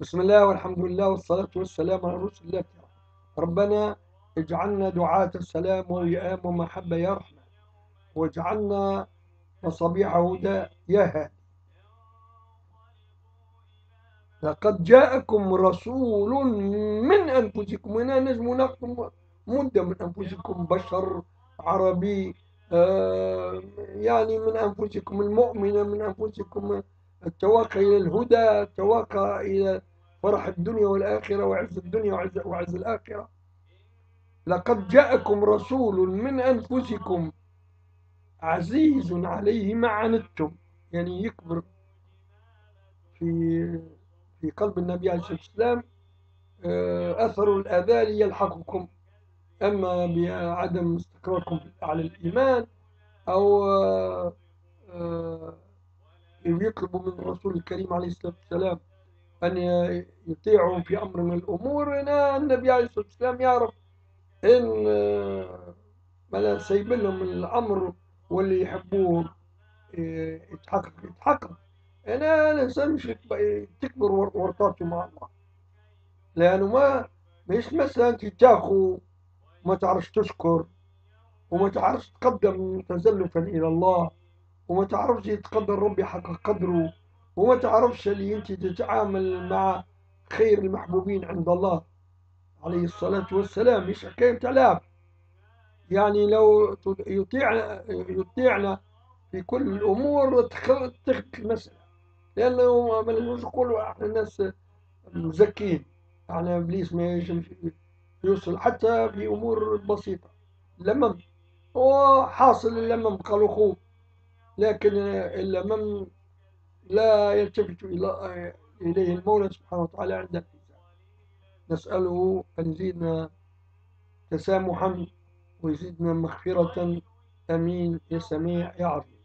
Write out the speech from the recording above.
بسم الله والحمد لله والصلاة والسلام على رسول الله. ربنا اجعلنا دعاة السلام ووئام ومحبة يا رحمن. واجعلنا مصابيح هدى يا هادي. لقد جاءكم رسول من أنفسكم هنا نجم ناخذ مدة من أنفسكم بشر عربي آه يعني من أنفسكم المؤمنة من أنفسكم التواقع إلى الهدى التواقع إلى فرح الدنيا والآخرة وعز الدنيا وعز, وعز الآخرة. لقد جاءكم رسول من أنفسكم عزيز عليه ما عنتم. يعني يكبر في في قلب النبي عليه الصلاة والسلام آه، أثر الآذان يلحقكم أما بعدم استقراركم على الإيمان أو آه، آه، يطلبوا من الرسول الكريم عليه الصلاة والسلام أن يطيعوا في أمر من الأمور. هنا النبي عليه الصلاة والسلام يعرف إن ما سايب لهم الأمر واللي يحبوه يتحقق يتحقق. أنا الإنسان مش تكبر ورطاته مع الله. لأنه ما مش مثلا أنت تاخو وما تعرفش تشكر وما تعرفش تقدم تزلفا إلى الله وما تعرفش تقدر ربي حق قدره. وما تعرفش اللي انت تتعامل مع خير المحبوبين عند الله عليه الصلاة والسلام مش حكاية تلاف يعني لو يطيعنا يطيعنا في كل الأمور تختلف المسألة لأنه ما نقولش نقولوا إحنا الناس مزكين يعني إبليس ما يجمش يوصل حتى في أمور بسيطة. لمم وحاصل اللمم قالوا خوف لكن اللمم لا يلتفت إليه المولى سبحانه وتعالى عند الحساب. نسأله أن يزيدنا تسامحا ويزيدنا مغفرة. أمين. يا سميع يا عظيم.